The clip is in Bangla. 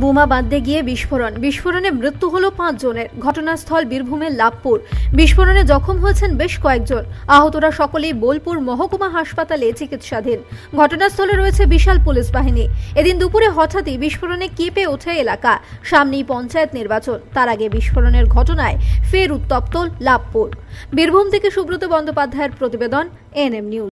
বোমা বাঁধতে গিয়ে বিস্ফোরণ। বিস্ফোরণে মৃত্যু হলো পাঁচজনের। ঘটনাস্থল বীরভূমের লাভপুর বিস্ফোরণে জখম হয়েছেন বেশ কয়েকজন। আহতরা সকলেই বোলপুর মহকুমা হাসপাতালে চিকিৎসাধীন। ঘটনাস্থলে রয়েছে বিশাল পুলিশ বাহিনী। এদিন দুপুরে হঠাৎই বিস্ফোরণে কেঁপে ওঠে এলাকা। সামনেই পঞ্চায়েত নির্বাচন। তার আগে বিস্ফোরণের ঘটনায় ফের উত্তপ্ত লাভপুর বীরভূম থেকে সুব্রত বন্দ্যোপাধ্যায়ের প্রতিবেদন এনএম নিউজ।